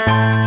you